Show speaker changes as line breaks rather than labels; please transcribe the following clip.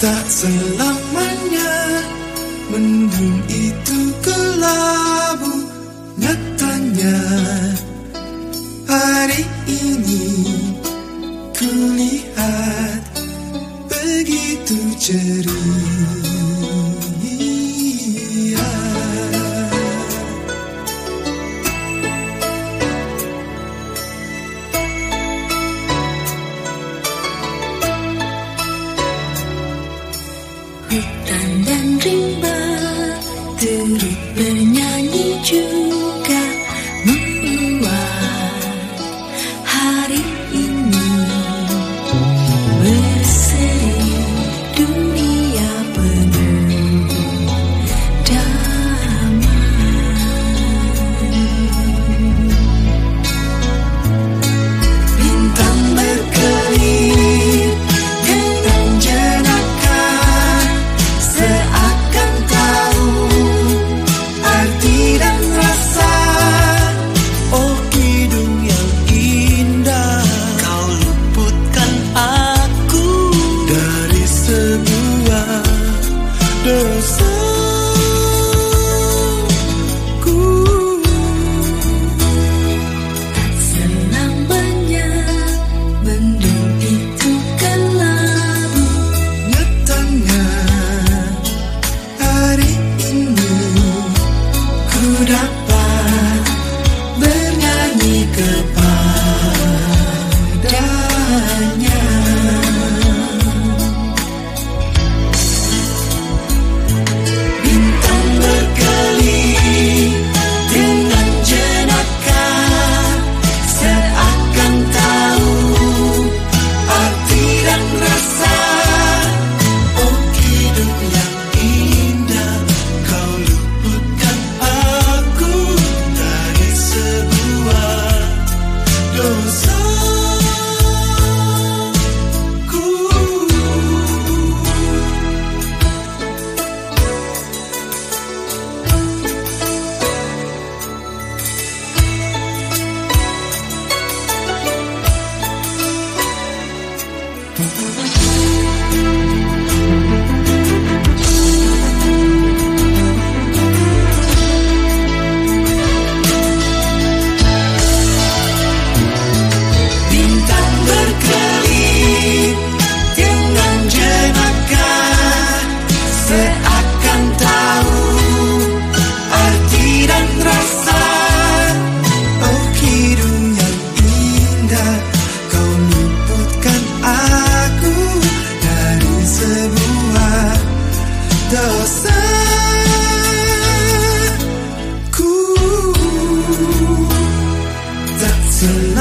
tak selamanya mendung itu kelabu nyatanya. Hari ini kulihat begitu cerah 嗯。It's